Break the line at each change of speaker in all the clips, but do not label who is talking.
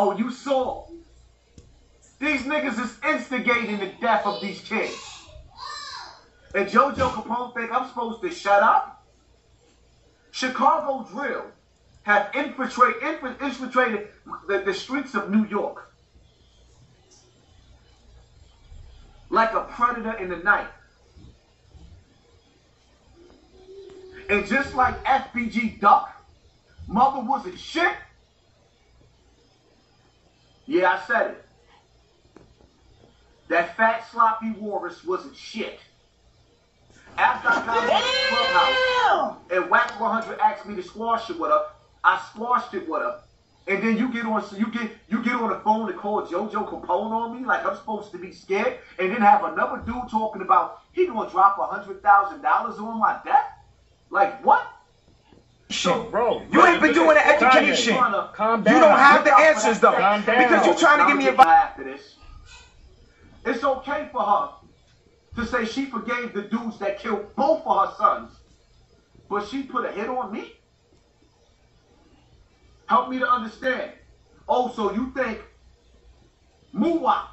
Oh, you saw. These niggas is instigating the death of these kids. And JoJo Capone think I'm supposed to shut up? Chicago Drill have infiltrated, infiltrated the, the streets of New York like a predator in the night. And just like FBG Duck, mother wasn't shit. Yeah, I said it. That fat sloppy walrus wasn't shit. After I got into the clubhouse and Wack 100 asked me to squash it with her, I squashed it with her. And then you get on, so you get you get on the phone and call JoJo Capone on me like I'm supposed to be scared, and then have another dude talking about he gonna drop a hundred thousand dollars on my death. Like what?
Shit, bro.
You ain't been doing the education.
Calm down.
You don't have the answers though. Because you're trying to give me advice.
After this, it's okay for her to say she forgave the dudes that killed both of her sons, but she put a hit on me. Help me to understand. Oh, so you think Muwap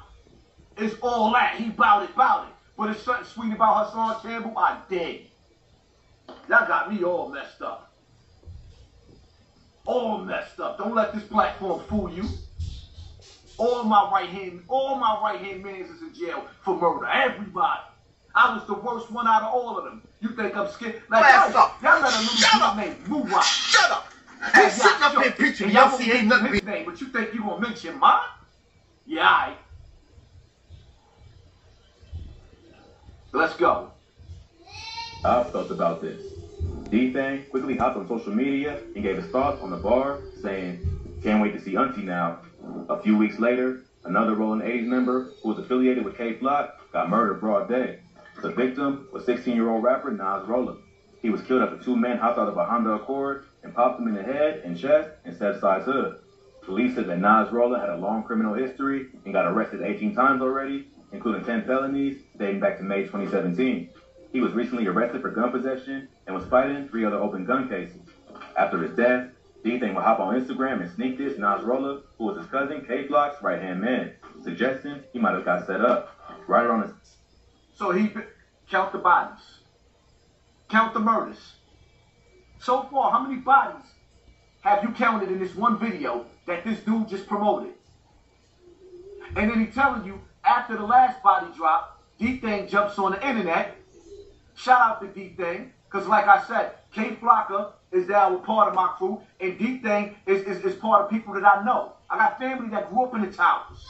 is all that? He bout it, bout it. But it's something sweet about Hassan Campbell? I dig. Y'all got me all messed up. All messed up. Don't let this platform fool you. All my right hand, all my right hand mans is in jail for murder. Everybody. I was the worst one out of all of them. You think I'm scared? Like,
Blast
y'all,
up.
y'all let a little
Shut
kid
up.
named Muwap.
Shut up.
Hey,
He's sitting up
y'all,
preaching.
And
Y'all
y'all
see ain't nothing.
his name, but you think you gonna mention mine? Yeah, all right. Let's go.
I've thought about this. D-Thing quickly hopped on social media and gave his thoughts on the bar, saying, can't wait to see Auntie now. A few weeks later, another Rolling 80s member who was affiliated with K-Flock got murdered broad day. The victim was 16-year-old rapper Nas Rolla. He was killed after two men hopped out of a Honda Accord and popped him in the head and chest and said size hood. Police said that Nas Rolla had a long criminal history and got arrested 18 times already, including 10 felonies dating back to May 2017. He was recently arrested for gun possession and was fighting three other open gun cases. After his death, D-Thing would hop on Instagram and sneak this Nas Rolla, who was his cousin K-Flock's right-hand man, suggesting he might have got set up. Right around his
So he count the bodies, count the murders. So far, how many bodies have you counted in this one video that this dude just promoted? And then he telling you after the last body drop, D Thing jumps on the internet. Shout out to D Thing, because like I said, K Flocker is now a part of my crew, and D Thing is, is, is part of people that I know. I got family that grew up in the towers.